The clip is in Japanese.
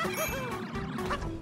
はっ!